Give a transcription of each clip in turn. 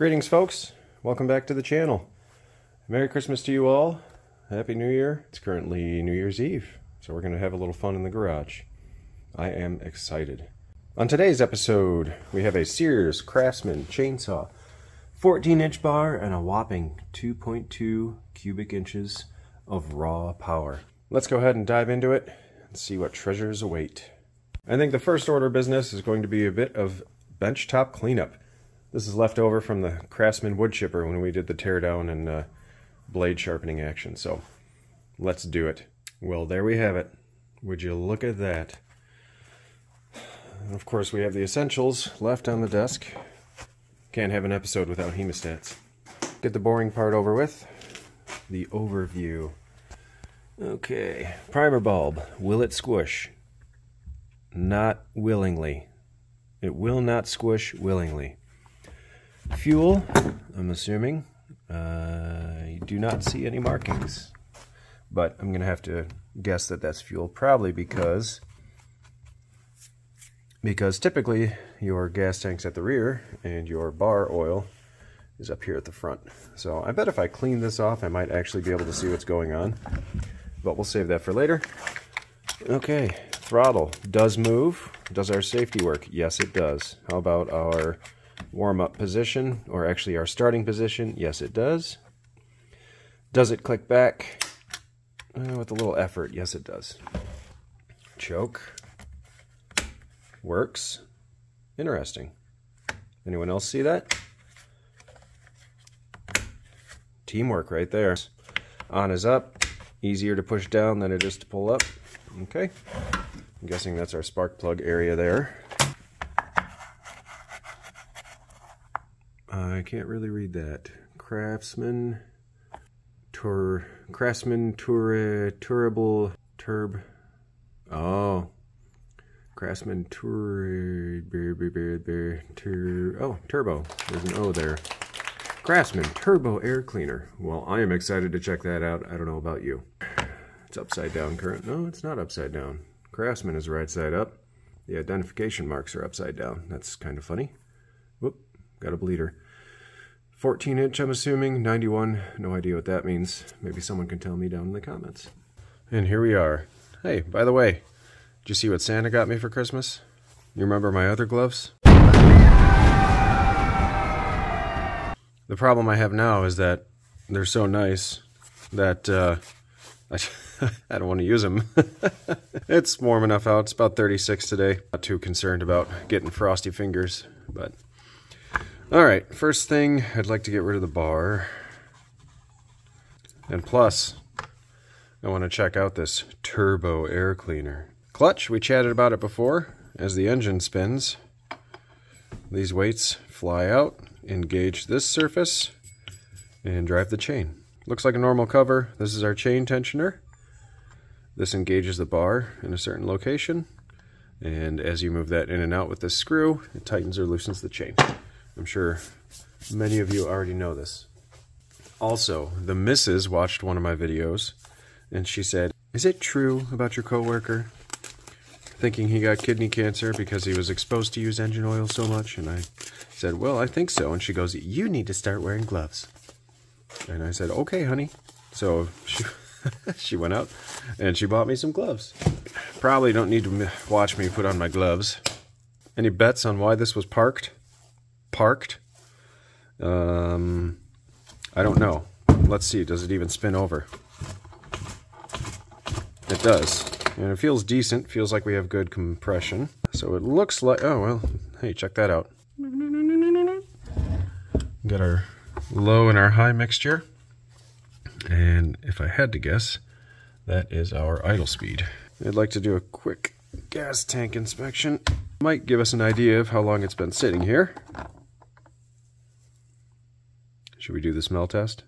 Greetings, folks. Welcome back to the channel. Merry Christmas to you all. Happy New Year. It's currently New Year's Eve, so we're going to have a little fun in the garage. I am excited. On today's episode, we have a Sears Craftsman chainsaw, 14 inch bar, and a whopping 2.2 cubic inches of raw power. Let's go ahead and dive into it and see what treasures await. I think the first order of business is going to be a bit of benchtop cleanup. This is left over from the Craftsman wood chipper when we did the teardown and uh, blade sharpening action. So let's do it. Well, there we have it. Would you look at that? And of course, we have the essentials left on the desk. Can't have an episode without hemostats. Get the boring part over with. The overview. Okay, primer bulb. Will it squish? Not willingly. It will not squish willingly. Fuel, I'm assuming. Uh, you do not see any markings. But I'm going to have to guess that that's fuel, probably because because typically your gas tank's at the rear and your bar oil is up here at the front. So I bet if I clean this off, I might actually be able to see what's going on. But we'll save that for later. Okay, throttle does move. Does our safety work? Yes, it does. How about our warm-up position, or actually our starting position? Yes, it does. Does it click back? Uh, with a little effort, yes it does. Choke. Works. Interesting. Anyone else see that? Teamwork right there. On is up. Easier to push down than it is to pull up. Okay. I'm guessing that's our spark plug area there. I can't really read that. Craftsman, Tour, Craftsman, Tour, Tourable, Turb. Oh, Craftsman, Tour, bear, bear, bear, bear, tur, oh, Turbo. There's an O there. Craftsman Turbo Air Cleaner. Well, I am excited to check that out. I don't know about you. It's upside down current. No, it's not upside down. Craftsman is right side up. The identification marks are upside down. That's kind of funny. Whoop, got a bleeder. 14 inch, I'm assuming. 91, no idea what that means. Maybe someone can tell me down in the comments. And here we are. Hey, by the way, did you see what Santa got me for Christmas? You remember my other gloves? The problem I have now is that they're so nice that uh, I, I don't want to use them. it's warm enough out. It's about 36 today. Not too concerned about getting frosty fingers, but all right, first thing, I'd like to get rid of the bar. And plus, I want to check out this turbo air cleaner. Clutch, we chatted about it before. As the engine spins, these weights fly out engage this surface and drive the chain. Looks like a normal cover. This is our chain tensioner. This engages the bar in a certain location and as you move that in and out with this screw, it tightens or loosens the chain. I'm sure many of you already know this. Also, the missus watched one of my videos and she said, is it true about your coworker thinking he got kidney cancer because he was exposed to use engine oil so much? And I said, well, I think so. And she goes, you need to start wearing gloves. And I said, okay, honey. So she, she went out and she bought me some gloves. Probably don't need to watch me put on my gloves. Any bets on why this was parked? Parked? Um, I don't know. Let's see. Does it even spin over? It does. And it feels decent. Feels like we have good compression. So it looks like... Oh, well. Hey, check that out. Got our low and our high mixture. And if I had to guess, that is our idle speed. I'd like to do a quick gas tank inspection. Might give us an idea of how long it's been sitting here. Should we do the smell test?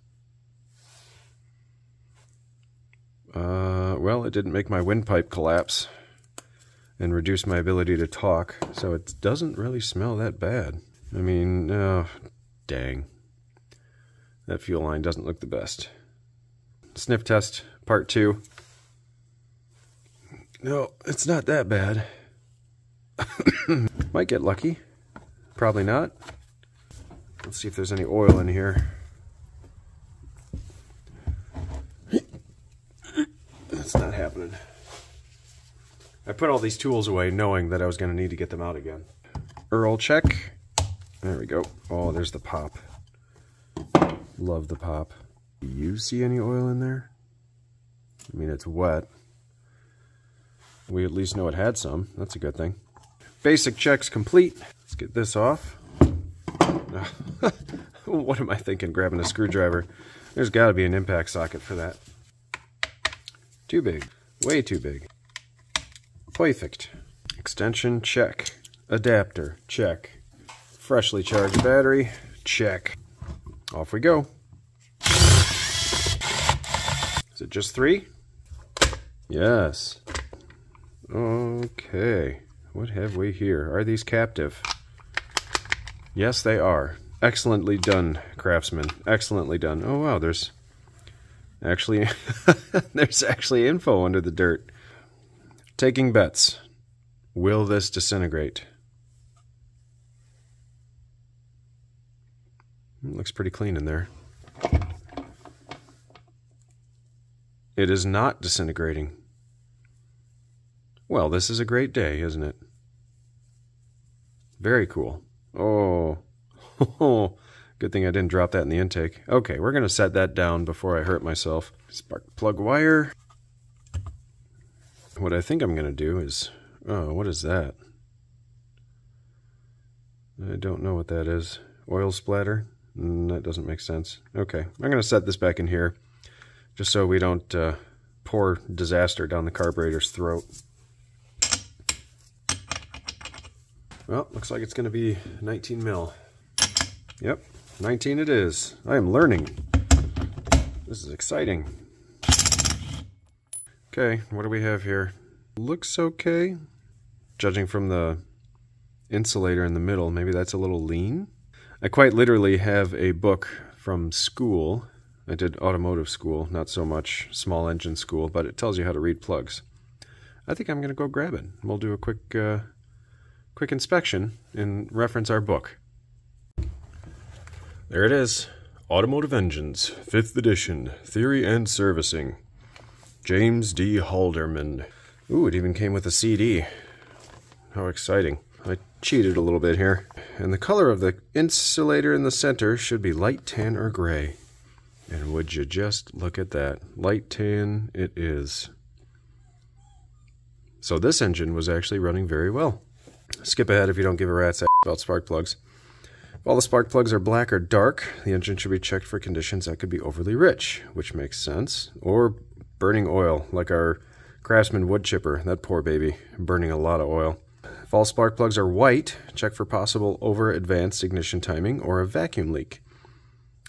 Uh, well, it didn't make my windpipe collapse and reduce my ability to talk, so it doesn't really smell that bad. I mean, oh, dang. That fuel line doesn't look the best. Sniff test, part two. No, it's not that bad. Might get lucky. Probably not. Let's see if there's any oil in here. That's not happening. I put all these tools away knowing that I was going to need to get them out again. Earl check. There we go. Oh, there's the pop. Love the pop. Do you see any oil in there? I mean, it's wet. We at least know it had some. That's a good thing. Basic checks complete. Let's get this off. what am I thinking, grabbing a screwdriver? There's got to be an impact socket for that. Too big. Way too big. Perfect. Extension, check. Adapter, check. Freshly charged battery, check. Off we go. Is it just three? Yes. Okay. What have we here? Are these captive? Yes, they are. Excellently done, craftsman. Excellently done. Oh, wow, there's actually there's actually info under the dirt. Taking bets. Will this disintegrate? It looks pretty clean in there. It is not disintegrating. Well, this is a great day, isn't it? Very cool. Oh, good thing I didn't drop that in the intake. Okay, we're going to set that down before I hurt myself. Spark plug wire. What I think I'm going to do is, oh, what is that? I don't know what that is. Oil splatter? Mm, that doesn't make sense. Okay, I'm going to set this back in here just so we don't uh, pour disaster down the carburetor's throat. Well, looks like it's going to be 19 mil. Yep, 19 it is. I am learning. This is exciting. Okay, what do we have here? Looks okay. Judging from the insulator in the middle, maybe that's a little lean. I quite literally have a book from school. I did automotive school, not so much small engine school, but it tells you how to read plugs. I think I'm going to go grab it. We'll do a quick uh, quick inspection and reference our book. There it is. Automotive Engines, 5th edition, Theory and Servicing. James D. Halderman. Ooh, it even came with a CD. How exciting. I cheated a little bit here. And the color of the insulator in the center should be light tan or gray. And would you just look at that. Light tan it is. So this engine was actually running very well. Skip ahead if you don't give a rat's ass about spark plugs. If all the spark plugs are black or dark, the engine should be checked for conditions that could be overly rich, which makes sense. Or burning oil, like our Craftsman wood chipper, that poor baby, burning a lot of oil. If all spark plugs are white, check for possible over advanced ignition timing or a vacuum leak.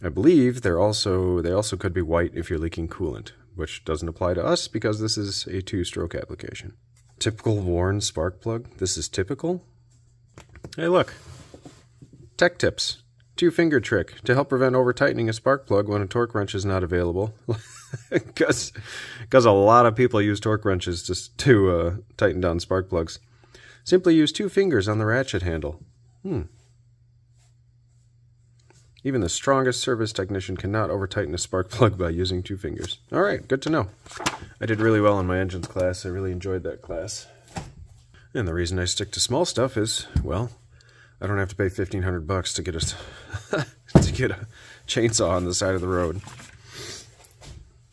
I believe they're also they also could be white if you're leaking coolant, which doesn't apply to us because this is a two-stroke application. Typical worn spark plug. This is typical. Hey, look. Tech tips. Two finger trick to help prevent over tightening a spark plug when a torque wrench is not available. Because a lot of people use torque wrenches just to uh, tighten down spark plugs. Simply use two fingers on the ratchet handle. Hmm. Even the strongest service technician cannot over tighten a spark plug by using two fingers. All right, good to know. I did really well in my engines class. I really enjoyed that class. And the reason I stick to small stuff is, well, I don't have to pay 1500 bucks to get a to get a chainsaw on the side of the road.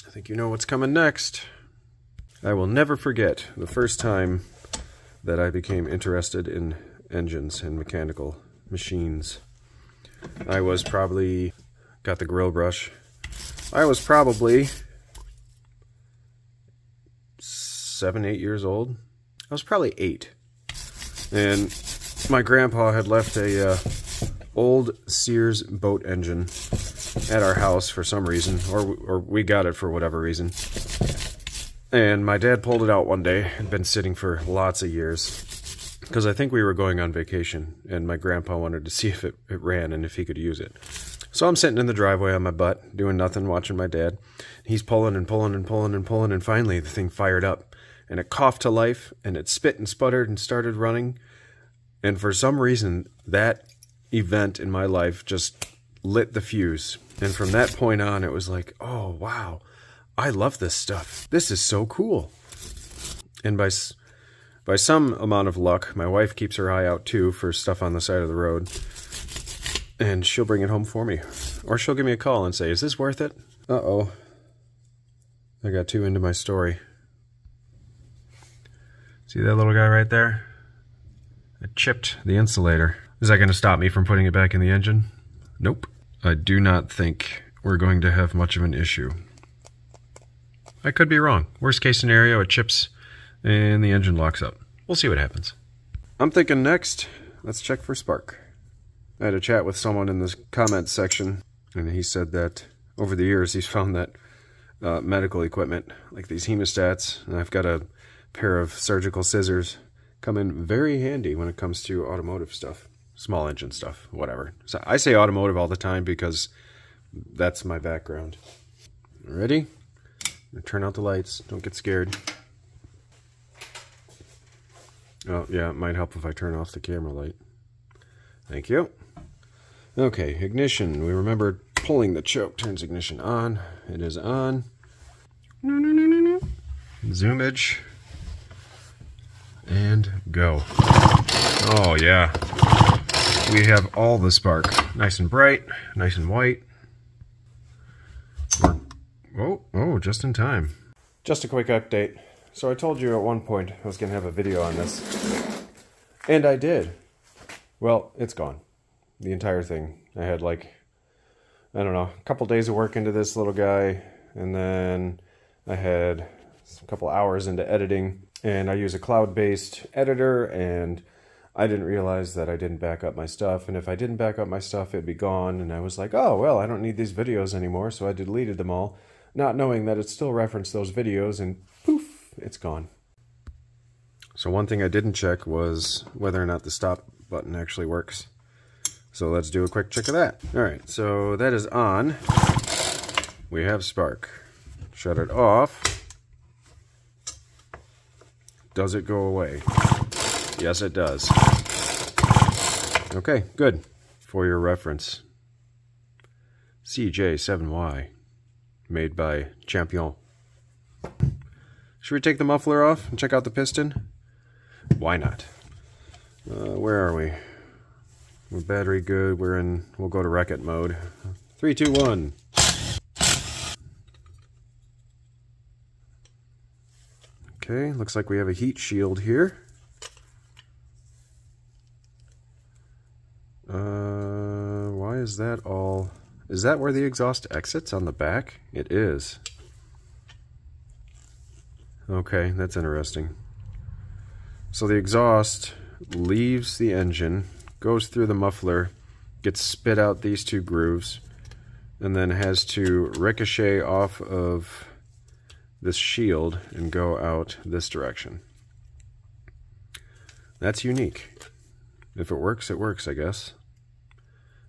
I think you know what's coming next. I will never forget the first time that I became interested in engines and mechanical machines. I was probably, got the grill brush, I was probably seven, eight years old. I was probably eight. And my grandpa had left a uh, old Sears boat engine at our house for some reason, or, or we got it for whatever reason. And my dad pulled it out one day. It had been sitting for lots of years because I think we were going on vacation and my grandpa wanted to see if it, it ran and if he could use it. So I'm sitting in the driveway on my butt, doing nothing, watching my dad. He's pulling and pulling and pulling and pulling, and finally the thing fired up and it coughed to life and it spit and sputtered and started running. And for some reason, that event in my life just lit the fuse. And from that point on, it was like, oh, wow, I love this stuff. This is so cool. And by, by some amount of luck, my wife keeps her eye out too for stuff on the side of the road. And she'll bring it home for me. Or she'll give me a call and say, is this worth it? Uh-oh. I got too into my story. See that little guy right there? I chipped the insulator. Is that going to stop me from putting it back in the engine? Nope. I do not think we're going to have much of an issue. I could be wrong. Worst case scenario, it chips and the engine locks up. We'll see what happens. I'm thinking next, let's check for spark. I had a chat with someone in the comments section, and he said that over the years he's found that uh, medical equipment, like these hemostats, and I've got a pair of surgical scissors, come in very handy when it comes to automotive stuff small engine stuff, whatever. So I say automotive all the time because that's my background. Ready? Turn out the lights. Don't get scared. Oh, yeah, it might help if I turn off the camera light. Thank you. Okay, ignition. We remember pulling the choke turns ignition on. It is on. No, no, no, no, no. Zoomage. And go. Oh, yeah we have all the spark. Nice and bright, nice and white. Oh, oh, just in time. Just a quick update. So I told you at one point I was going to have a video on this. And I did. Well, it's gone. The entire thing. I had like, I don't know, a couple days of work into this little guy. And then I had a couple hours into editing. And I use a cloud-based editor and I didn't realize that I didn't back up my stuff. And if I didn't back up my stuff, it'd be gone. And I was like, oh, well, I don't need these videos anymore. So I deleted them all, not knowing that it still referenced those videos and it's gone. So one thing I didn't check was whether or not the stop button actually works. So let's do a quick check of that. All right, so that is on. We have spark. Shut it off. Does it go away? Yes, it does. Okay, good. For your reference, CJ7Y, made by Champion. Should we take the muffler off and check out the piston? Why not? Uh, where are we? We're battery good. We're in, we'll go to wreck-it mode. Three, two, one. Okay, looks like we have a heat shield here. Uh, why is that all? Is that where the exhaust exits on the back? It is. Okay, that's interesting. So the exhaust leaves the engine, goes through the muffler, gets spit out these two grooves, and then has to ricochet off of this shield and go out this direction. That's unique. If it works, it works, I guess.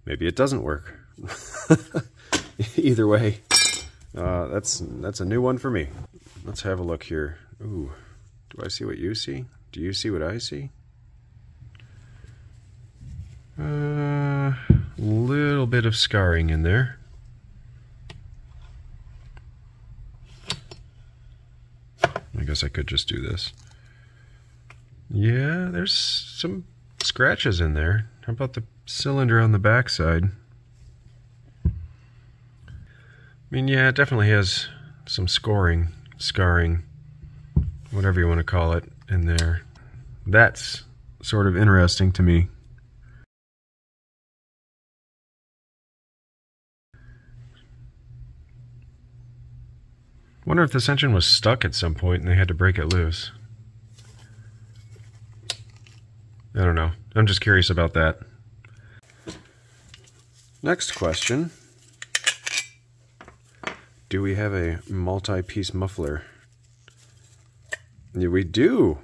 Maybe it doesn't work. Either way, uh, that's that's a new one for me. Let's have a look here. Ooh, do I see what you see? Do you see what I see? A uh, little bit of scarring in there. I guess I could just do this. Yeah, there's some scratches in there. How about the cylinder on the backside? I mean, yeah, it definitely has some scoring, scarring, whatever you want to call it, in there. That's sort of interesting to me. Wonder if this engine was stuck at some point and they had to break it loose. I don't know. I'm just curious about that. Next question. Do we have a multi-piece muffler? Yeah, we do.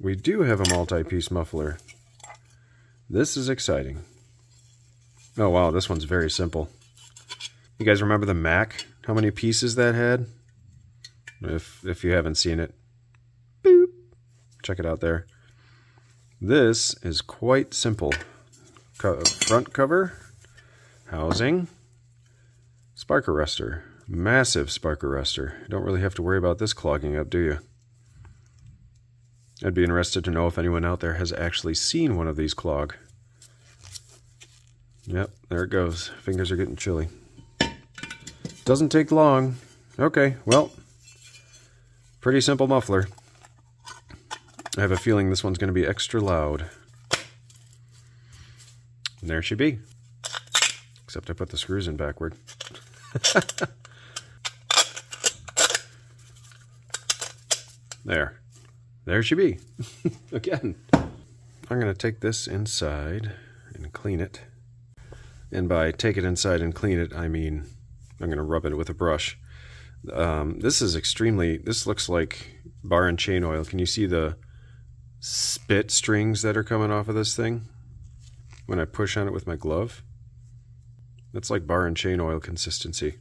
We do have a multi-piece muffler. This is exciting. Oh wow, this one's very simple. You guys remember the Mac? How many pieces that had? If if you haven't seen it, boop. Check it out there. This is quite simple. Co front cover, housing, spark arrestor, massive spark arrestor. You don't really have to worry about this clogging up, do you? I'd be interested to know if anyone out there has actually seen one of these clog. Yep, there it goes. Fingers are getting chilly. Doesn't take long. Okay, well, pretty simple muffler. I have a feeling this one's going to be extra loud. And there she be. Except I put the screws in backward. there. There she be. Again. I'm going to take this inside and clean it. And by take it inside and clean it, I mean I'm going to rub it with a brush. Um, this is extremely, this looks like bar and chain oil. Can you see the spit strings that are coming off of this thing when I push on it with my glove? That's like bar and chain oil consistency.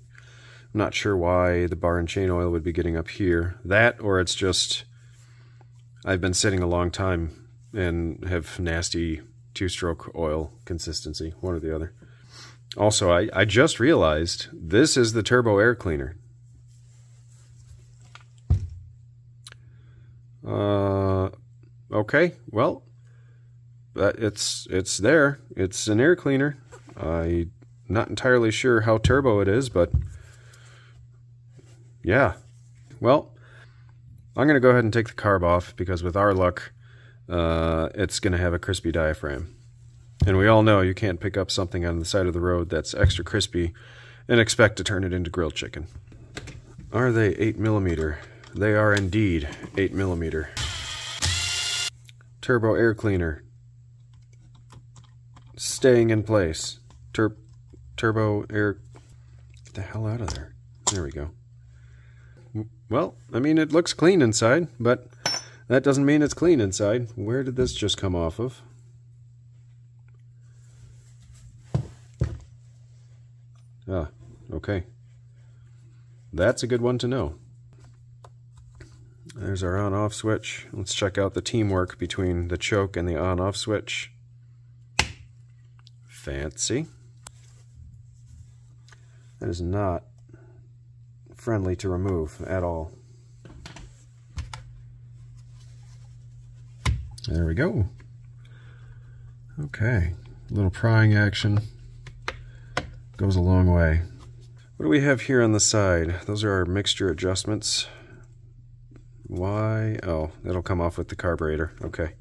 I'm not sure why the bar and chain oil would be getting up here. That or it's just I've been sitting a long time and have nasty two-stroke oil consistency, one or the other. Also, I, I just realized this is the turbo air cleaner. Uh, okay, well, it's it's there. It's an air cleaner. I'm not entirely sure how turbo it is, but yeah. Well, I'm going to go ahead and take the carb off because with our luck, uh, it's going to have a crispy diaphragm. And we all know you can't pick up something on the side of the road that's extra crispy and expect to turn it into grilled chicken. Are they 8 millimeter? They are indeed 8 millimeter. Turbo air cleaner. Staying in place. Tur turbo air... Get the hell out of there. There we go. Well, I mean, it looks clean inside, but that doesn't mean it's clean inside. Where did this just come off of? Ah, okay. That's a good one to know. There's our on-off switch. Let's check out the teamwork between the choke and the on-off switch. Fancy. That is not friendly to remove at all. There we go. Okay, a little prying action goes a long way. What do we have here on the side? Those are our mixture adjustments. Why? Oh, it'll come off with the carburetor. Okay.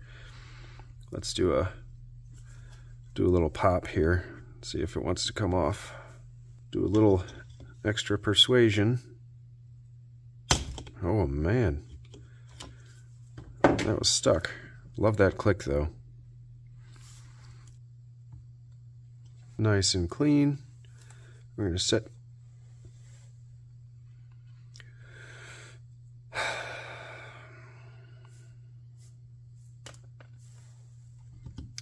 Let's do a do a little pop here. See if it wants to come off. Do a little extra persuasion. Oh man. That was stuck. Love that click though. Nice and clean. We're to set I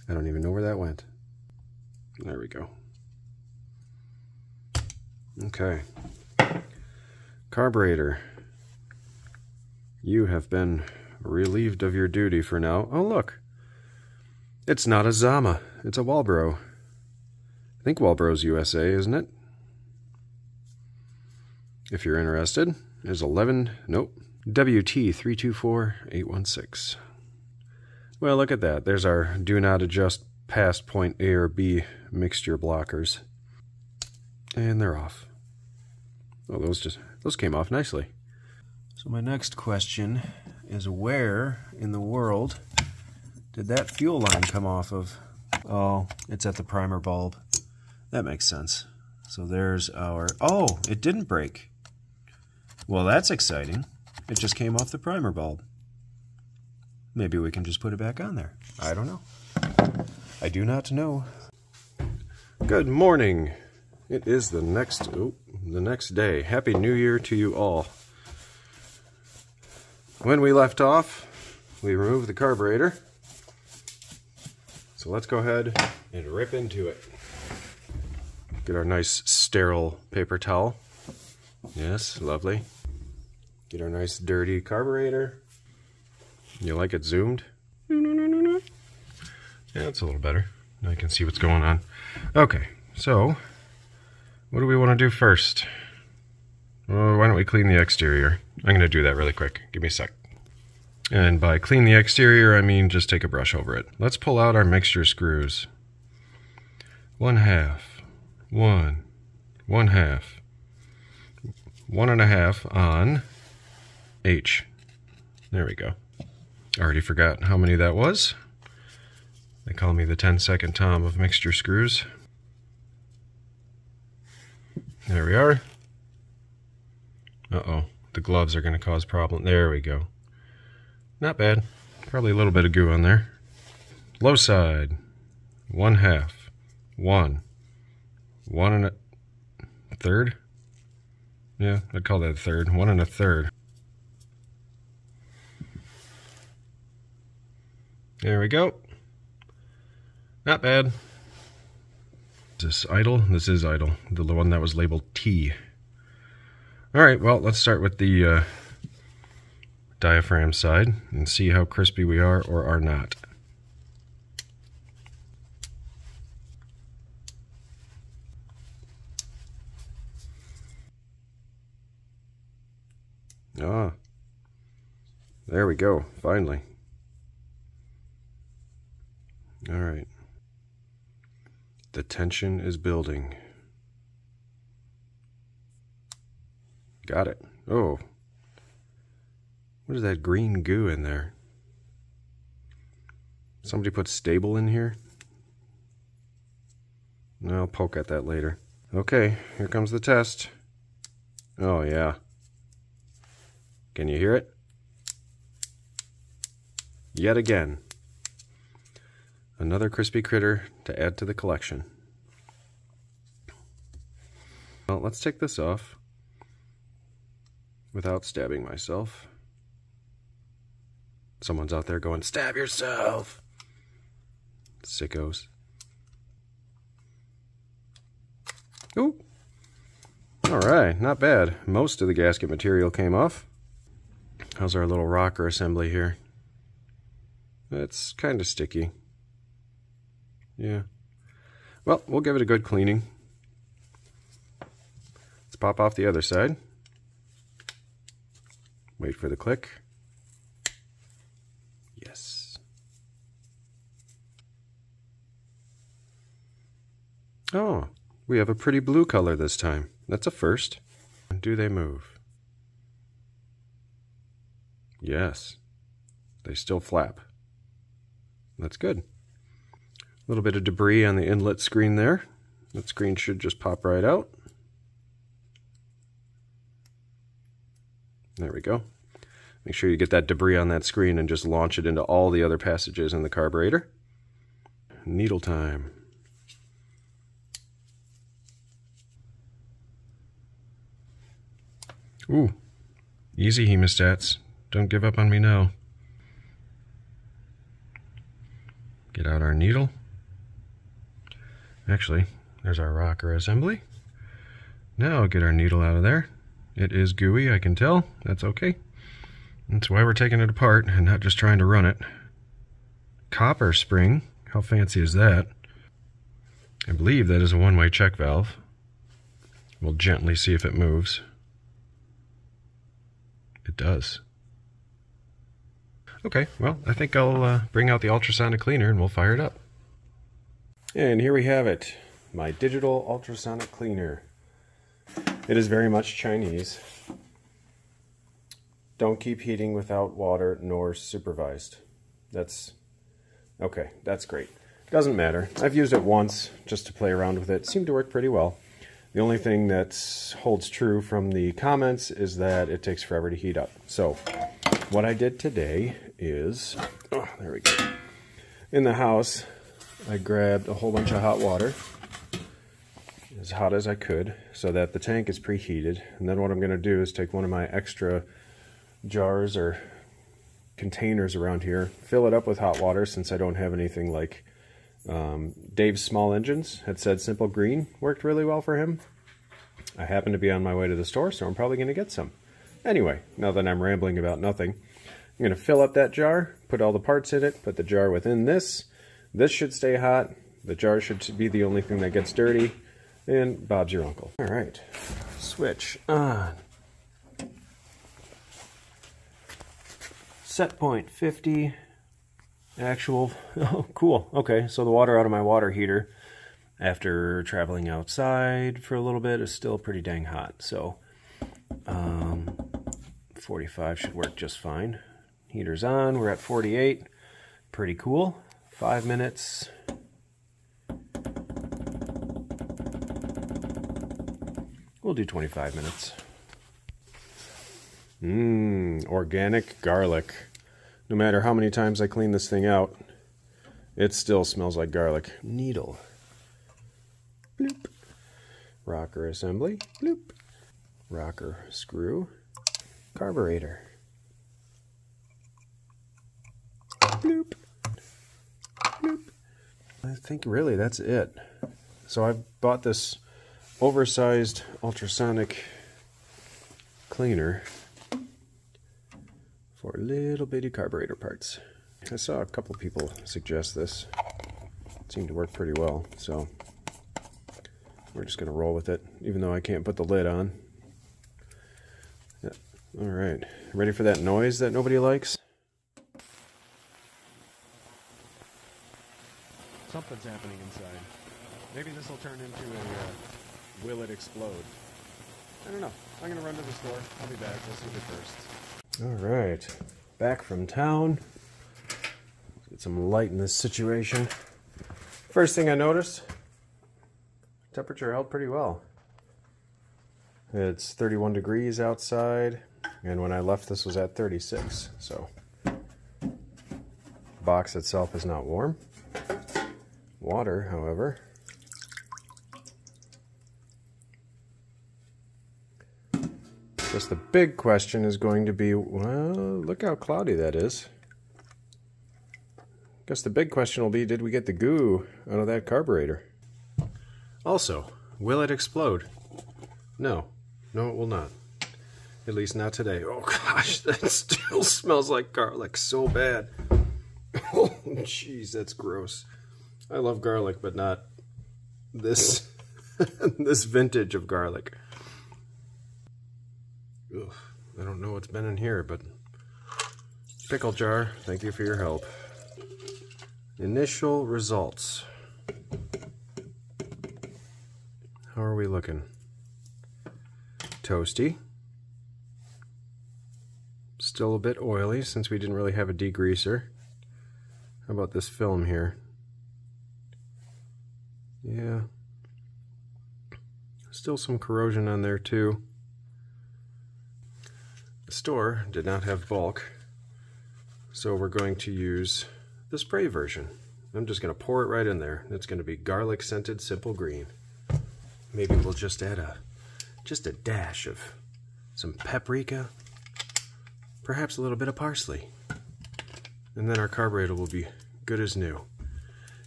don't even know where that went. There we go. Okay. Carburetor. You have been relieved of your duty for now. Oh, look. It's not a Zama. It's a Walbro. I think Walbro's USA, isn't it? If you're interested, is 11, nope, WT324816. Well, look at that. There's our do not adjust past point A or B mixture blockers. And they're off. Oh, those just those came off nicely. So my next question is where in the world did that fuel line come off of? Oh, it's at the primer bulb. That makes sense. So there's our... Oh, it didn't break. Well, that's exciting. It just came off the primer bulb. Maybe we can just put it back on there. I don't know. I do not know. Good morning. It is the next oh, the next day. Happy New Year to you all. When we left off, we removed the carburetor. So let's go ahead and rip into it. Get our nice sterile paper towel. Yes, lovely. Get our nice dirty carburetor. You like it zoomed? No, no, no, no, no. Yeah, it's a little better. Now you can see what's going on. Okay, so what do we want to do first? Well, why don't we clean the exterior? I'm going to do that really quick. Give me a sec. And by clean the exterior, I mean just take a brush over it. Let's pull out our mixture screws. One half, one, one half, one and a half on H. There we go. Already forgot how many that was. They call me the 10 second Tom of mixture screws. There we are. Uh-oh, the gloves are going to cause problem. There we go. Not bad. Probably a little bit of goo on there. Low side, one half, one, one and a third. Yeah, I'd call that a third. One and a third. There we go. Not bad. Is this idle? This is idle. The one that was labeled T. All right, well, let's start with the uh, diaphragm side and see how crispy we are or are not. Ah, there we go, finally. All right. The tension is building. Got it. Oh. What is that green goo in there? Somebody put Sta-Bil in here? I'll poke at that later. Okay, here comes the test. Oh, yeah. Can you hear it? Yet again. Another crispy critter to add to the collection. Well, let's take this off without stabbing myself. Someone's out there going, stab yourself! Sickos. Ooh. Alright, not bad. Most of the gasket material came off. How's our little rocker assembly here? It's kind of sticky. Yeah. Well, we'll give it a good cleaning. Let's pop off the other side. Wait for the click. Yes. Oh, we have a pretty blue color this time. That's a first. Do they move? Yes. They still flap. That's good. A little bit of debris on the inlet screen there. That screen should just pop right out. There we go. Make sure you get that debris on that screen and just launch it into all the other passages in the carburetor. Needle time. Ooh, easy hemostats. Don't give up on me now. Get out our needle. Actually, there's our rocker assembly. Now get our needle out of there. It is gooey, I can tell. That's okay. That's why we're taking it apart and not just trying to run it. Copper spring. How fancy is that? I believe that is a one-way check valve. We'll gently see if it moves. It does. Okay, well, I think I'll uh, bring out the ultrasonic cleaner and we'll fire it up. And here we have it, my digital ultrasonic cleaner. It is very much Chinese. Don't keep heating without water nor supervised. That's, okay, that's great. Doesn't matter. I've used it once just to play around with it. seemed to work pretty well. The only thing that holds true from the comments is that it takes forever to heat up. So what I did today is, oh, there we go. In the house, I grabbed a whole bunch of hot water, as hot as I could, so that the tank is preheated. And then what I'm going to do is take one of my extra jars or containers around here, fill it up with hot water since I don't have anything like um, Dave's Small Engines had said Simple Green worked really well for him. I happen to be on my way to the store, so I'm probably going to get some. Anyway, now that I'm rambling about nothing, I'm going to fill up that jar, put all the parts in it, put the jar within this, this should stay hot. The jar should be the only thing that gets dirty, and Bob's your uncle. All right, switch on. Set point 50, actual, oh cool, okay, so the water out of my water heater after traveling outside for a little bit is still pretty dang hot, so um, 45 should work just fine. Heater's on, we're at 48, pretty cool, five minutes, We'll do 25 minutes. Mmm, organic garlic. No matter how many times I clean this thing out, it still smells like garlic. Needle. Bloop. Rocker assembly. Bloop. Rocker screw. Carburetor. Bloop. Bloop. I think really that's it. So I've bought this oversized ultrasonic cleaner for little bitty carburetor parts. I saw a couple people suggest this. It seemed to work pretty well, so we're just going to roll with it, even though I can't put the lid on. Yeah. All right, ready for that noise that nobody likes? Something's happening inside. Maybe this will turn into a uh, will it explode? I don't know. I'm going to run to the store. I'll be back. We'll see it first. All right. Back from town. Get some light in this situation. First thing I noticed, temperature held pretty well. It's 31 degrees outside, and when I left this was at 36, so box itself is not warm. Water, however, Guess the big question is going to be, well, look how cloudy that is. Guess the big question will be, did we get the goo out of that carburetor? Also, will it explode? No. No, it will not. At least not today. Oh gosh, that still smells like garlic so bad. Oh, jeez, that's gross. I love garlic, but not this this vintage of garlic. Ugh, I don't know what's been in here, but pickle jar, thank you for your help. Initial results. How are we looking? Toasty. Still a bit oily since we didn't really have a degreaser. How about this film here? Yeah. Still some corrosion on there too. Store did not have bulk, so we're going to use the spray version. I'm just going to pour it right in there. It's going to be garlic scented simple green. Maybe we'll just add a just a dash of some paprika, perhaps a little bit of parsley. And then our carburetor will be good as new.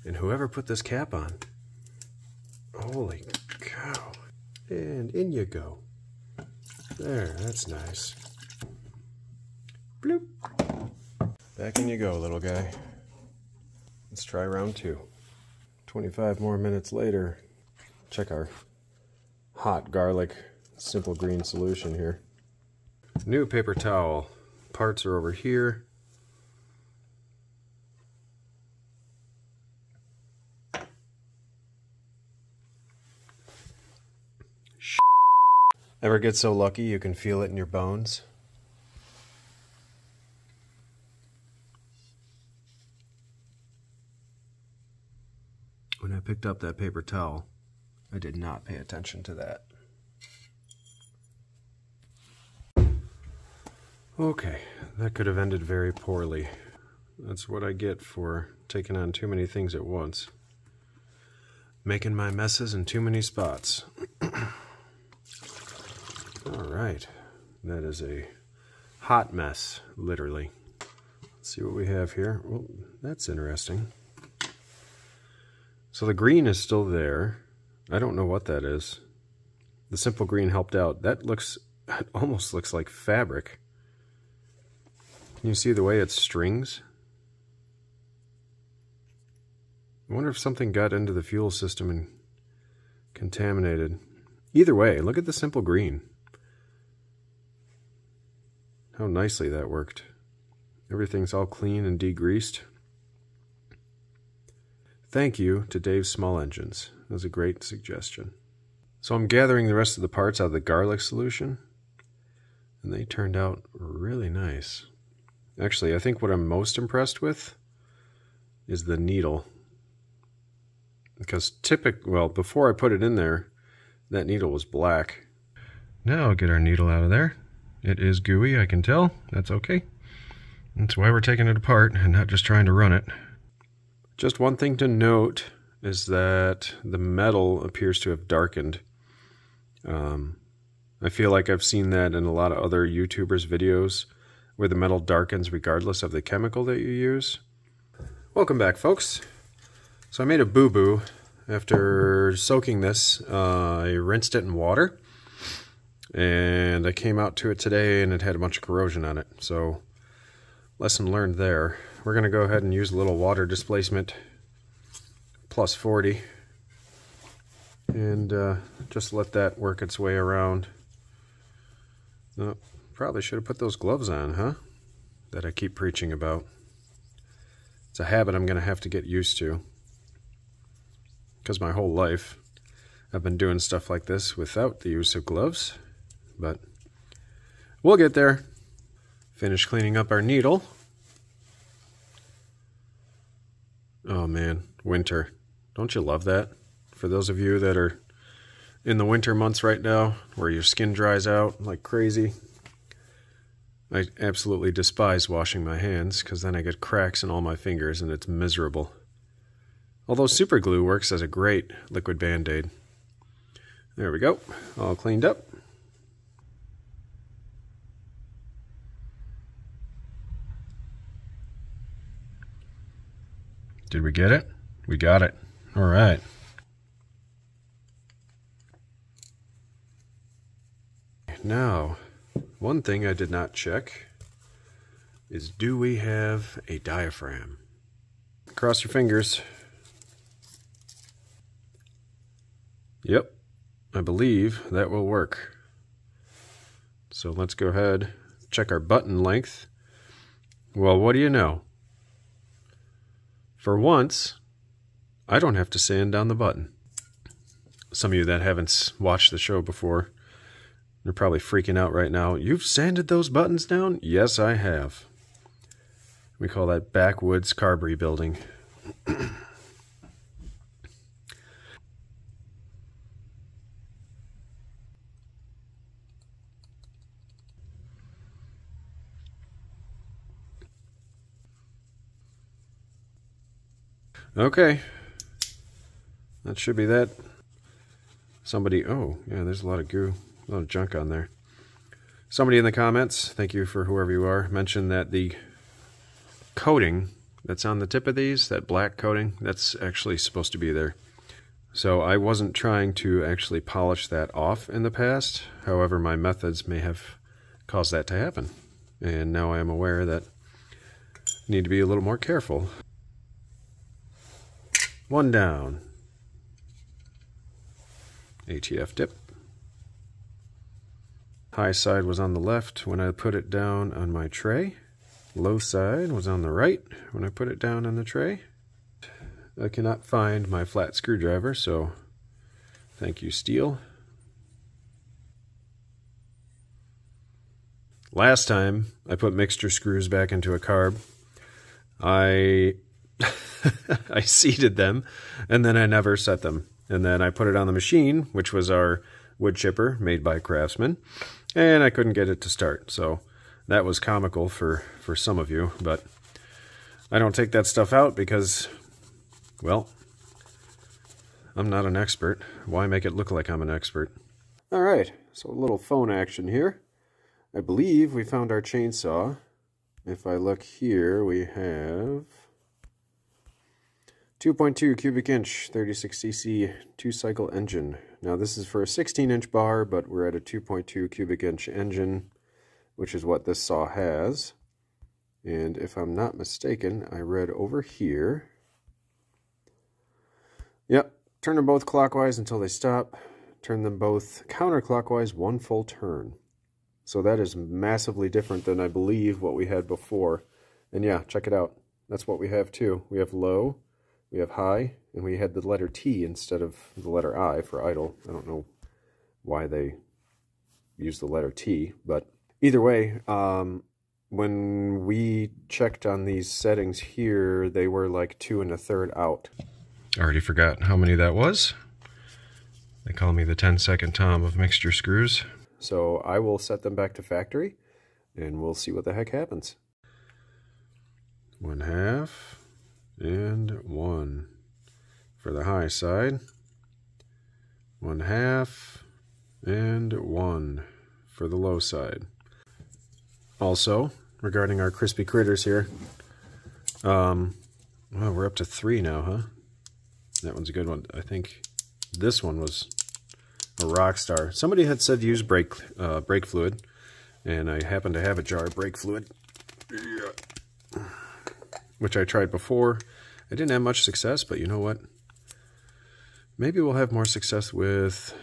And whoever put this cap on, holy cow. And in you go. There, that's nice. Bloop. Back in you go, little guy. Let's try round two. 25 more minutes later, check our hot garlic simple green solution here. New paper towel. Parts are over here. Ever get so lucky you can feel it in your bones? Picked up that paper towel, I did not pay attention to that. Okay, that could have ended very poorly. That's what I get for taking on too many things at once. Making my messes in too many spots. Alright, that is a hot mess, literally. Let's see what we have here. Well, that's interesting. So the green is still there. I don't know what that is. The simple green helped out. That looks, it almost looks like fabric. Can you see the way it strings? I wonder if something got into the fuel system and contaminated. Either way, look at the simple green. How nicely that worked. Everything's all clean and degreased. Thank you to Dave's Small Engines. That was a great suggestion. So I'm gathering the rest of the parts out of the garlic solution. And they turned out really nice. Actually, I think what I'm most impressed with is the needle. Because typical, well, before I put it in there, that needle was black. Now I'll get our needle out of there. It is gooey, I can tell. That's okay. That's why we're taking it apart and not just trying to run it. Just one thing to note is that the metal appears to have darkened. Um, I feel like I've seen that in a lot of other YouTubers' videos where the metal darkens regardless of the chemical that you use. Welcome back, folks. So I made a boo-boo after soaking this. Uh, I rinsed it in water, and I came out to it today, and it had a bunch of corrosion on it. So, lesson learned there. We're going to go ahead and use a little water displacement plus 40, and uh, just let that work its way around. Oh, probably should have put those gloves on, huh? That I keep preaching about. It's a habit I'm going to have to get used to. Because my whole life I've been doing stuff like this without the use of gloves. But we'll get there. Finish cleaning up our needle. Oh man, winter. Don't you love that? For those of you that are in the winter months right now, where your skin dries out like crazy, I absolutely despise washing my hands because then I get cracks in all my fingers and it's miserable. Although super glue works as a great liquid band-aid. There we go, all cleaned up. Did we get it? We got it. All right. Now, one thing I did not check is do we have a diaphragm? Cross your fingers. Yep, I believe that will work. So let's go ahead, check our button length. Well, what do you know? For once, I don't have to sand down the button. Some of you that haven't watched the show before, you're probably freaking out right now. You've sanded those buttons down? Yes, I have. We call that backwoods carb rebuilding. Okay. That should be that. Somebody, oh, yeah, there's a lot of goo, a lot of junk on there. Somebody in the comments, thank you for whoever you are, mentioned that the coating that's on the tip of these, that black coating, that's actually supposed to be there. So I wasn't trying to actually polish that off in the past. However, my methods may have caused that to happen. And now I am aware that I need to be a little more careful. One down. ATF dip. High side was on the left when I put it down on my tray. Low side was on the right when I put it down on the tray. I cannot find my flat screwdriver, so thank you, steel. Last time I put mixture screws back into a carb, I I seeded them and then I never set them. And then I put it on the machine, which was our wood chipper made by Craftsman, and I couldn't get it to start. So that was comical for, for some of you, but I don't take that stuff out because, well, I'm not an expert. Why make it look like I'm an expert? All right, so a little phone action here. I believe we found our chainsaw. If I look here, we have 2.2 cubic inch 36cc two cycle engine. Now this is for a 16 inch bar, but we're at a 2.2 cubic inch engine which is what this saw has. And if I'm not mistaken, I read over here Yep, turn them both clockwise until they stop. Turn them both counterclockwise one full turn. So that is massively different than I believe what we had before. And yeah, check it out. That's what we have too. We have low, we have high, and we had the letter T instead of the letter I for idle. I don't know why they use the letter T, but either way, um, when we checked on these settings here, they were like two and a third out. I already forgot how many that was. They call me the 10 second Tom of mixture screws. So I will set them back to factory and we'll see what the heck happens. One half and one for the high side. One half and one for the low side. Also, regarding our crispy critters here, um, well, we're up to three now, huh? That one's a good one. I think this one was a rock star. Somebody had said use brake uh, brake fluid, and I happen to have a jar of brake fluid, which I tried before. I didn't have much success, but you know what? Maybe we'll have more success with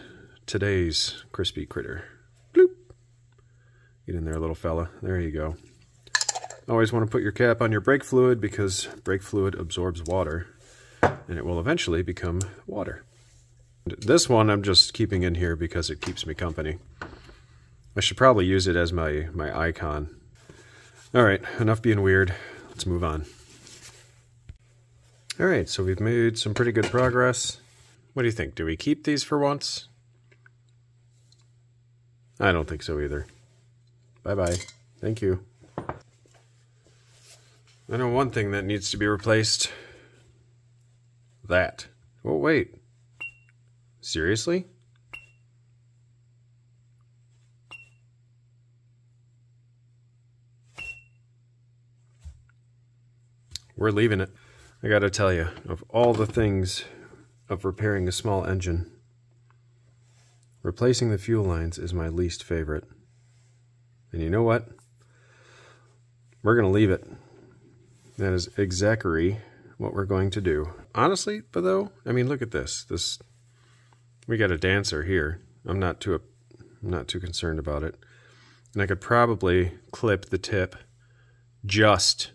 today's crispy critter. Bloop. Get in there, little fella. There you go. Always want to put your cap on your brake fluid because brake fluid absorbs water and it will eventually become water. This one I'm just keeping in here because it keeps me company. I should probably use it as my, my icon. Alright, enough being weird. Let's move on. Alright, so we've made some pretty good progress. What do you think? Do we keep these for once? I don't think so either. Bye-bye. Thank you. I know one thing that needs to be replaced. That. Oh, wait. Seriously? We're leaving it. I gotta tell you, of all the things of repairing a small engine, replacing the fuel lines is my least favorite. And you know what? We're gonna leave it. That is exactly what we're going to do. Honestly, but though, I mean, look at this. This we got a dancer here. I'm not too I'm not too concerned about it. And I could probably clip the tip, just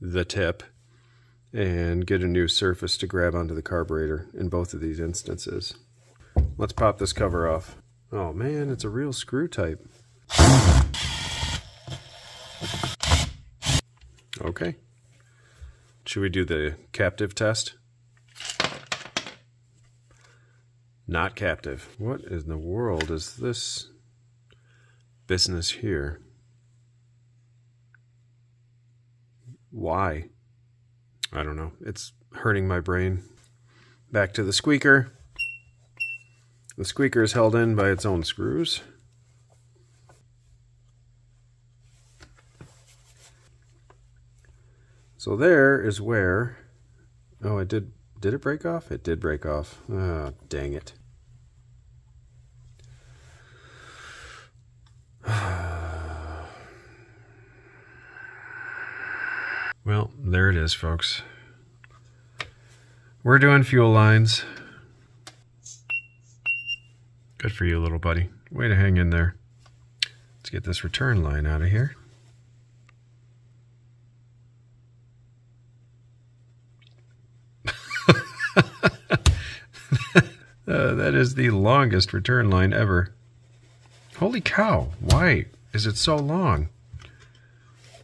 the tip, and get a new surface to grab onto the carburetor in both of these instances. Let's pop this cover off. Oh man, it's a real screw type. Okay. Should we do the captive test? Not captive. What in the world is this business here? Why? I don't know. It's hurting my brain. Back to the squeaker. The squeaker is held in by its own screws. So there is where... Oh, it did... Did it break off? It did break off. Oh, dang it. Well, there it is, folks. We're doing fuel lines. Good for you, little buddy. Way to hang in there. Let's get this return line out of here. Uh, that is the longest return line ever. Holy cow, why is it so long?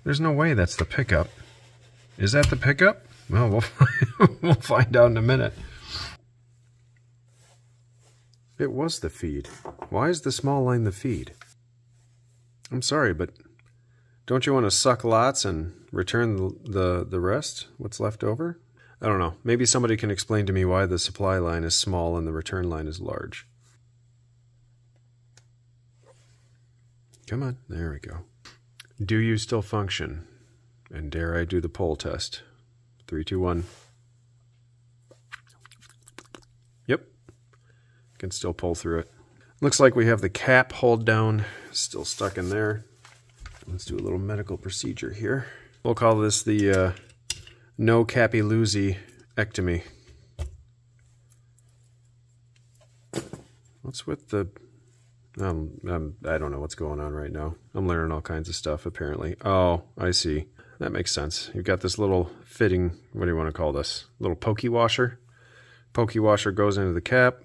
There's no way that's the pickup. Is that the pickup? Well, we'll, we'll find out in a minute. It was the feed. Why is the small line the feed? I'm sorry, but don't you want to suck lots and return the, the, the rest, what's left over? I don't know. Maybe somebody can explain to me why the supply line is small and the return line is large. Come on. There we go. Do you still function? And dare I do the pole test? Three, two, one. Yep. Can still pull through it. Looks like we have the cap hold down still stuck in there. Let's do a little medical procedure here. We'll call this the uh, no cappy loosey ectomy. What's with the... Um, um, I don't know what's going on right now. I'm learning all kinds of stuff, apparently. Oh, I see. That makes sense. You've got this little fitting, what do you want to call this? Little pokey washer. Pokey washer goes into the cap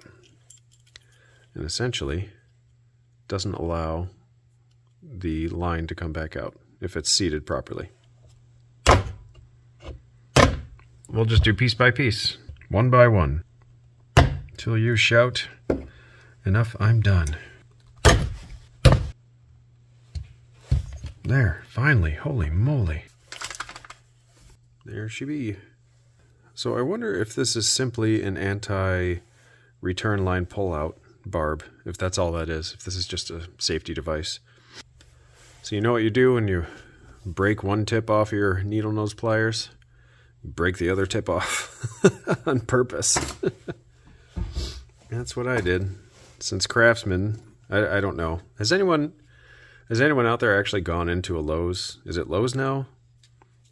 and essentially doesn't allow the line to come back out if it's seated properly. We'll just do piece by piece, one by one, till you shout, enough, I'm done. There, finally, holy moly. There she be. So I wonder if this is simply an anti-return line pullout barb, if that's all that is, if this is just a safety device. So you know what you do when you break one tip off your needle nose pliers? Break the other tip off on purpose. that's what I did. Since Craftsman, I, I don't know. Has anyone has anyone out there actually gone into a Lowe's? Is it Lowe's now?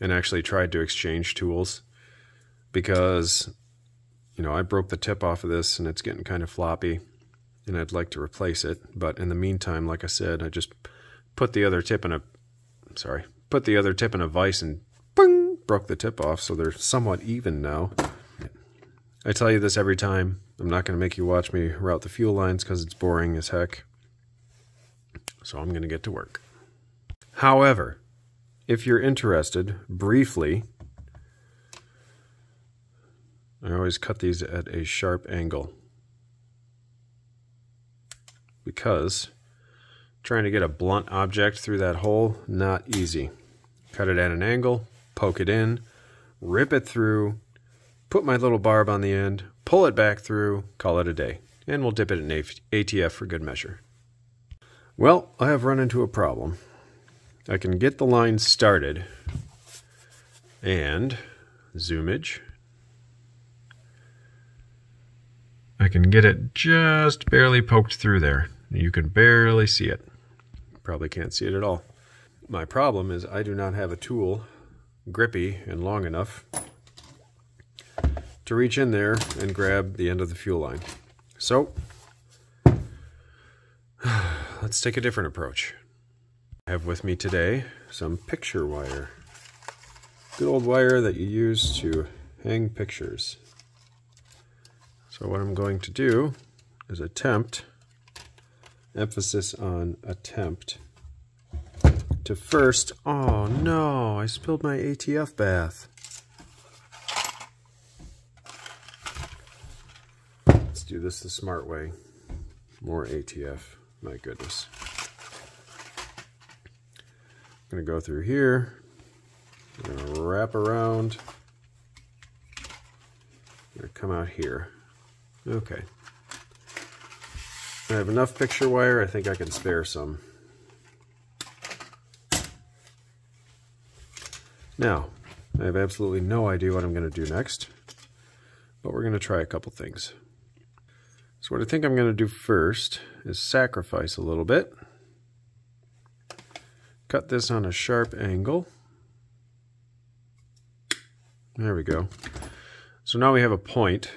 And actually tried to exchange tools? Because, you know, I broke the tip off of this and it's getting kind of floppy and I'd like to replace it. But in the meantime, like I said, I just put the other tip in a, sorry, put the other tip in a vise and boing, broke the tip off. So they're somewhat even now. I tell you this every time. I'm not going to make you watch me route the fuel lines because it's boring as heck. So I'm going to get to work. However, if you're interested, briefly, I always cut these at a sharp angle because trying to get a blunt object through that hole, not easy. Cut it at an angle, poke it in, rip it through, put my little barb on the end, pull it back through, call it a day. And we'll dip it in ATF for good measure. Well, I have run into a problem. I can get the line started and zoomage. I can get it just barely poked through there. You can barely see it. Probably can't see it at all. My problem is I do not have a tool grippy and long enough to reach in there and grab the end of the fuel line. So, let's take a different approach. I have with me today some picture wire. Good old wire that you use to hang pictures. So what I'm going to do is attempt emphasis on attempt to first, oh no, I spilled my ATF bath. Let's do this the smart way. More ATF, my goodness. I'm gonna go through here, I'm gonna wrap around, I'm gonna come out here. Okay. I have enough picture wire. I think I can spare some. Now, I have absolutely no idea what I'm going to do next, but we're going to try a couple things. So what I think I'm going to do first is sacrifice a little bit. Cut this on a sharp angle. There we go. So now we have a point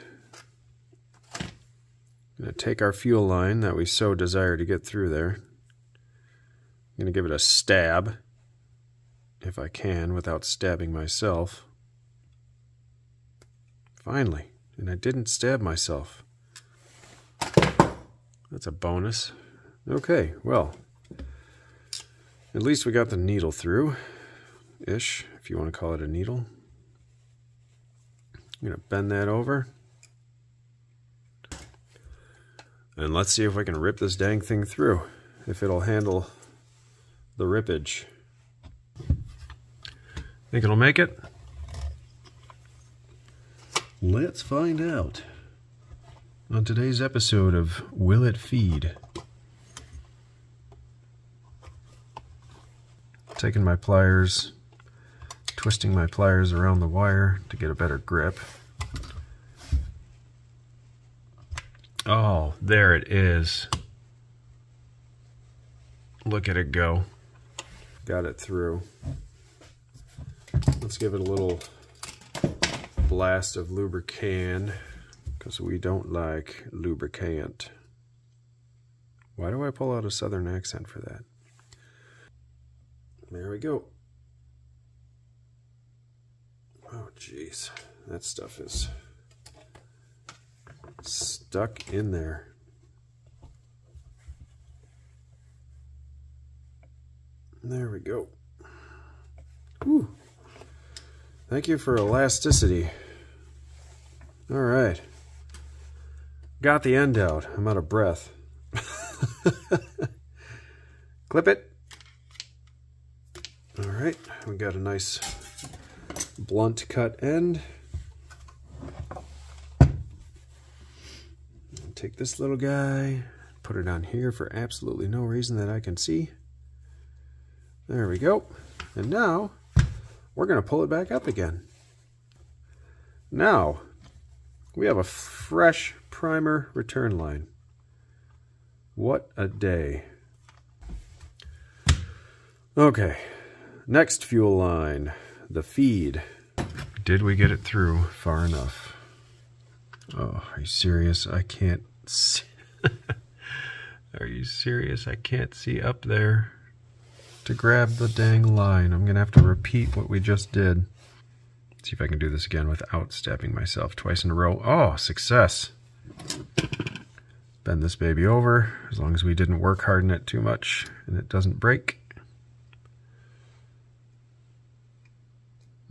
I'm going to take our fuel line that we so desire to get through there. I'm going to give it a stab, if I can, without stabbing myself. Finally, and I didn't stab myself. That's a bonus. Okay, well, at least we got the needle through, ish, if you want to call it a needle. I'm going to bend that over. And let's see if we can rip this dang thing through, if it'll handle the rippage. Think it'll make it? Let's find out. On today's episode of Will It Feed? Taking my pliers, twisting my pliers around the wire to get a better grip. Oh, there it is. Look at it go. Got it through. Let's give it a little blast of lubricant because we don't like lubricant. Why do I pull out a southern accent for that? There we go. Oh, jeez. That stuff is stuck in there. There we go. Whew. Thank you for elasticity. All right. Got the end out. I'm out of breath. Clip it. All right, we got a nice blunt cut end. Take this little guy, put it on here for absolutely no reason that I can see. There we go. And now we're going to pull it back up again. Now we have a fresh primer return line. What a day. Okay, next fuel line, the feed. Did we get it through far enough? Oh, are you serious? I can't see. are you serious? I can't see up there to grab the dang line. I'm going to have to repeat what we just did. Let's see if I can do this again without stabbing myself twice in a row. Oh, success. Bend this baby over, as long as we didn't work hard harden it too much and it doesn't break.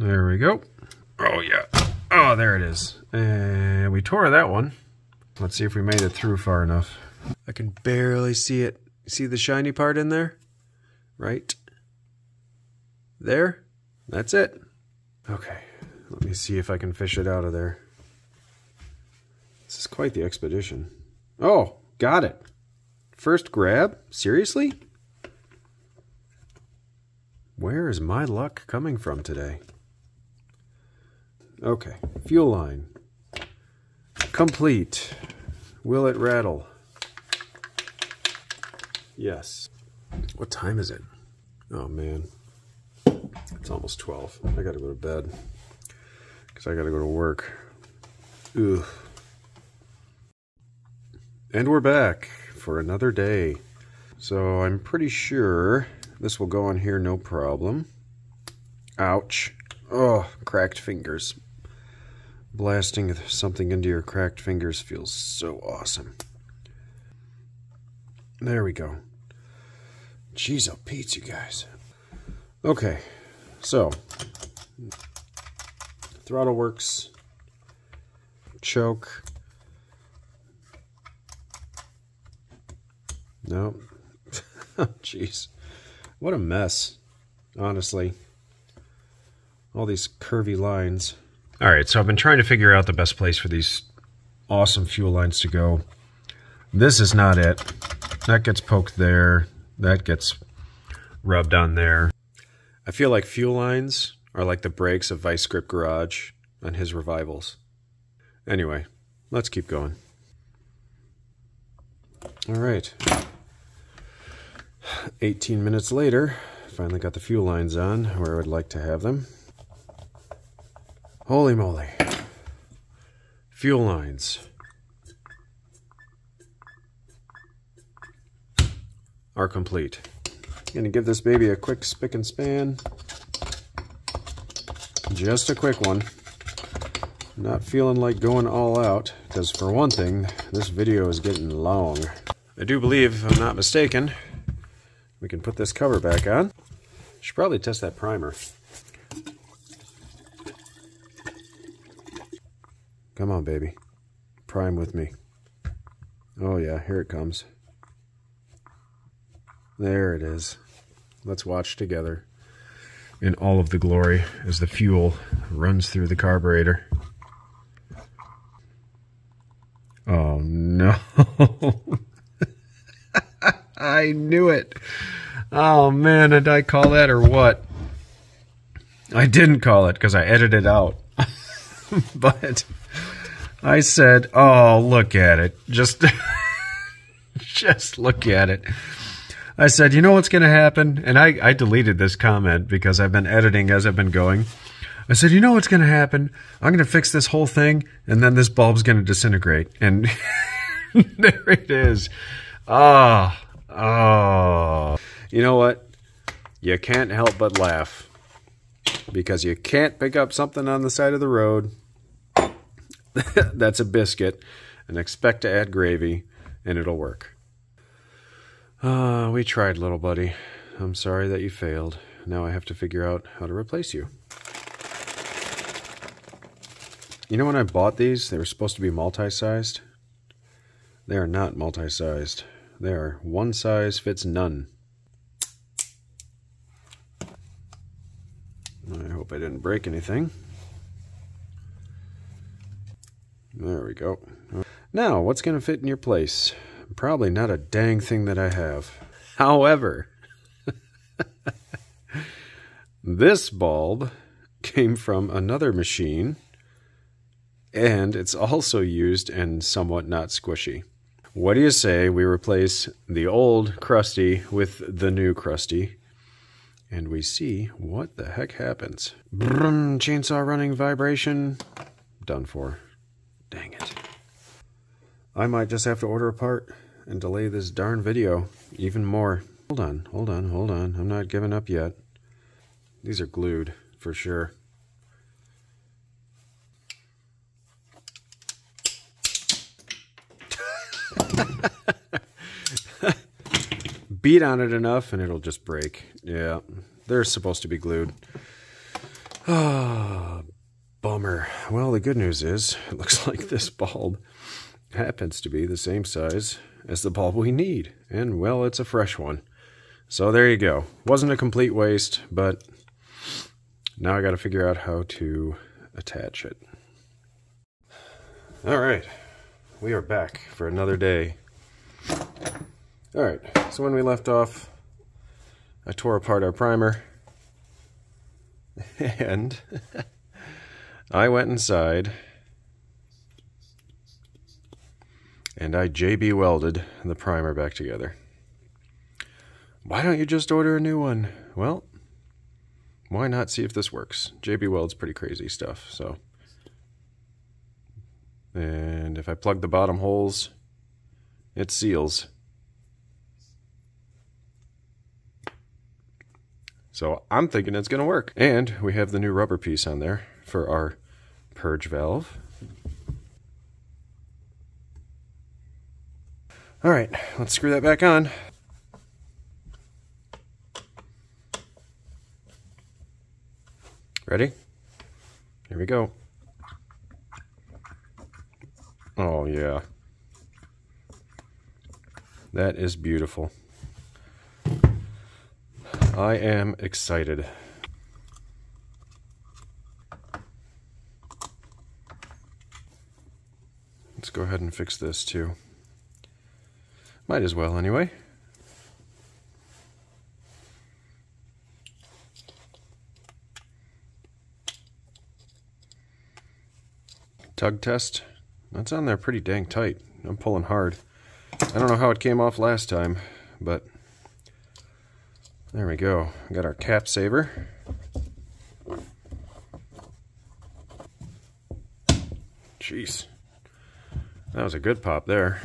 There we go. Oh, yeah. Oh, there it is. And we tore that one. Let's see if we made it through far enough. I can barely see it. See the shiny part in there? Right there. That's it. Okay, let me see if I can fish it out of there. This is quite the expedition. Oh, got it. First grab? Seriously? Where is my luck coming from today? Okay, fuel line. Complete. Will it rattle? Yes. What time is it? Oh man. It's almost 12. I gotta go to bed. Because I gotta go to work. Ugh. And we're back for another day. So I'm pretty sure this will go on here no problem. Ouch. Oh, cracked fingers. Blasting something into your cracked fingers feels so awesome. There we go. Jeez, oh Pete, you guys. Okay, so throttle works, choke. No, jeez, what a mess. Honestly, all these curvy lines. All right, so I've been trying to figure out the best place for these awesome fuel lines to go. This is not it. That gets poked there. That gets rubbed on there. I feel like fuel lines are like the brakes of Vice Grip Garage on his revivals. Anyway, let's keep going. All right. 18 minutes later, finally got the fuel lines on where I would like to have them. Holy moly. Fuel lines. Are complete. Gonna give this baby a quick spick and span. Just a quick one. Not feeling like going all out, because for one thing, this video is getting long. I do believe, if I'm not mistaken, we can put this cover back on. Should probably test that primer. Come on, baby. Prime with me. Oh yeah, here it comes. There it is. Let's watch together in all of the glory as the fuel runs through the carburetor. Oh no. I knew it. Oh man, did I call that or what? I didn't call it because I edited out. but I said, "Oh, look at it. Just just look at it." I said, "You know what's going to happen?" And I I deleted this comment because I've been editing as I've been going. I said, "You know what's going to happen? I'm going to fix this whole thing and then this bulb's going to disintegrate." And there it is. Ah, oh, oh. You know what? You can't help but laugh because you can't pick up something on the side of the road that's a biscuit and expect to add gravy and it'll work. Ah, uh, we tried, little buddy. I'm sorry that you failed. Now I have to figure out how to replace you. You know when I bought these, they were supposed to be multi-sized? They are not multi-sized. They are one size fits none. I hope I didn't break anything. There we go. Now, what's going to fit in your place? Probably not a dang thing that I have. However, this bulb came from another machine, and it's also used and somewhat not squishy. What do you say we replace the old crusty with the new crusty? and we see what the heck happens. Chainsaw running vibration. Done for. Dang it. I might just have to order a part and delay this darn video even more. Hold on, hold on, hold on. I'm not giving up yet. These are glued, for sure. Beat on it enough and it'll just break. Yeah, they're supposed to be glued. Ah, bummer. Well, the good news is, it looks like this bulb happens to be the same size as the bulb we need. And, well, it's a fresh one. So there you go. Wasn't a complete waste, but now I got to figure out how to attach it. All right, we are back for another day. All right, so when we left off, I tore apart our primer and I went inside and I JB welded the primer back together. Why don't you just order a new one? Well, why not see if this works? JB Weld's pretty crazy stuff, so. And if I plug the bottom holes, it seals. So I'm thinking it's going to work. And we have the new rubber piece on there for our purge valve. All right, let's screw that back on. Ready? Here we go. Oh, yeah. That is beautiful. I am excited. Let's go ahead and fix this too. Might as well anyway. Tug test. That's on there pretty dang tight. I'm pulling hard. I don't know how it came off last time, but there we go. We got our cap saver. Jeez. That was a good pop there.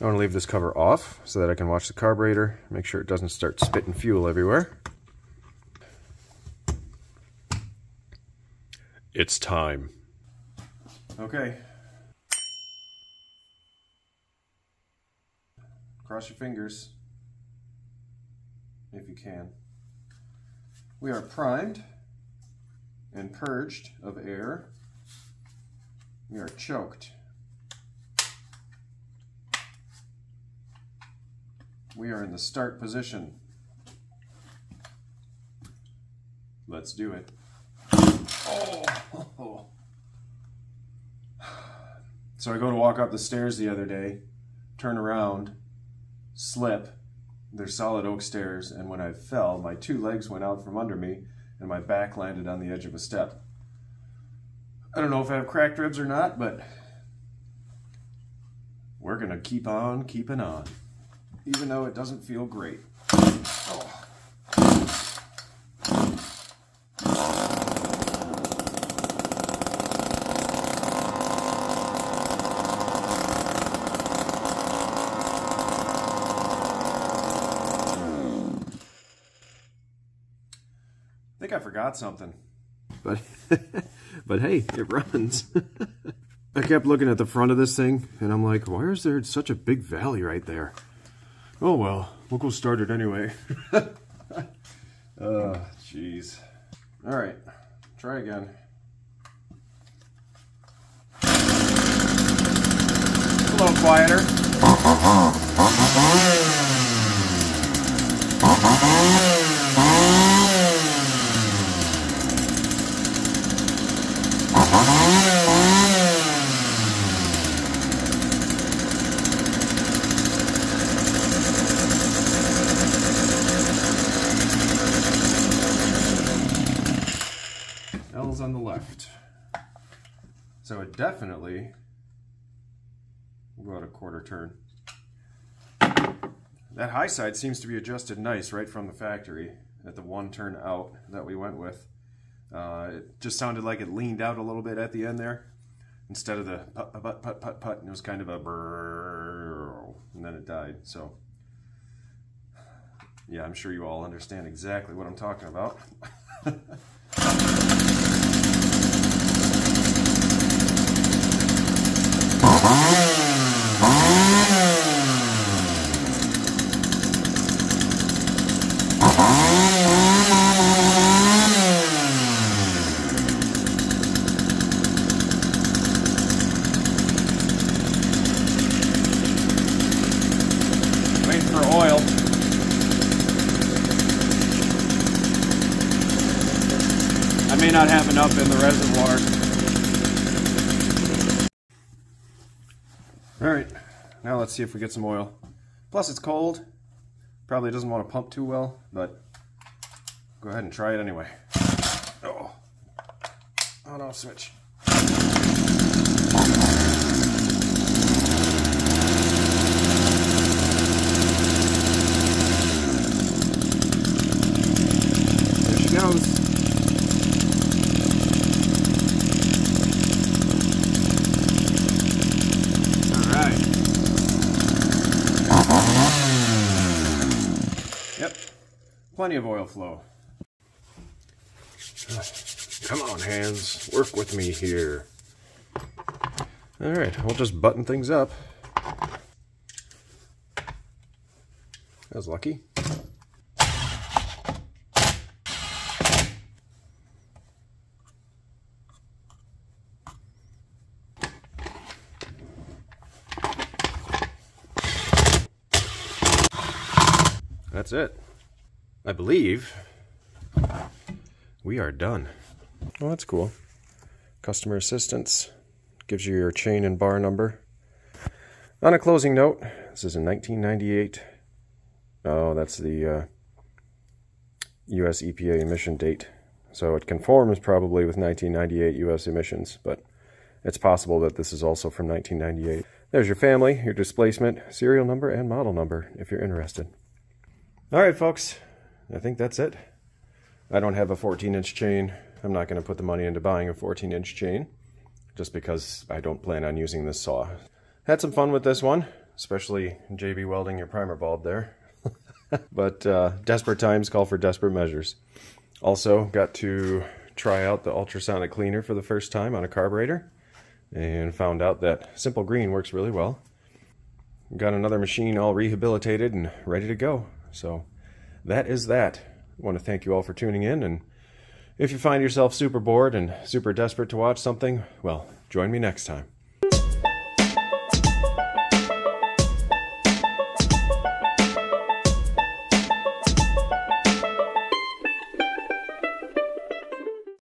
I want to leave this cover off so that I can watch the carburetor, make sure it doesn't start spitting fuel everywhere. It's time. Okay. Cross your fingers, if you can. We are primed and purged of air. We are choked. We are in the start position. Let's do it. Oh. So I go to walk up the stairs the other day, turn around, slip. They're solid oak stairs, and when I fell, my two legs went out from under me, and my back landed on the edge of a step. I don't know if I have cracked ribs or not, but we're gonna keep on keeping on, even though it doesn't feel great. Forgot something. But but hey, it runs. I kept looking at the front of this thing and I'm like, why is there such a big valley right there? Oh well, we'll go start it anyway. oh, jeez. All right, try again. a little quieter. L's on the left. So it definitely at a quarter turn. That high side seems to be adjusted nice right from the factory at the one turn out that we went with. Uh, it just sounded like it leaned out a little bit at the end there instead of the put put put put put. And it was kind of a brrrr, and then it died. So yeah, I'm sure you all understand exactly what I'm talking about. Waiting for oil. I may not have enough in the reservoir. All right, now let's see if we get some oil. Plus it's cold. Probably doesn't want to pump too well, but go ahead and try it anyway. Oh, on off switch. There she goes. All right. Yep. Plenty of oil flow. Come on, hands. Work with me here. All right, we'll just button things up. That was lucky. That's it. I believe we are done. Well, that's cool. Customer assistance gives you your chain and bar number. On a closing note, this is a 1998. Oh, that's the uh, U.S. EPA emission date. So it conforms probably with 1998 U.S. emissions, but it's possible that this is also from 1998. There's your family, your displacement, serial number, and model number if you're interested. All right, folks, I think that's it. I don't have a 14 inch chain. I'm not going to put the money into buying a 14 inch chain just because I don't plan on using this saw. Had some fun with this one, especially JB welding your primer bulb there. but uh, desperate times call for desperate measures. Also got to try out the ultrasonic cleaner for the first time on a carburetor and found out that Simple Green works really well. Got another machine all rehabilitated and ready to go. So that is that. I want to thank you all for tuning in. And if you find yourself super bored and super desperate to watch something, well, join me next time.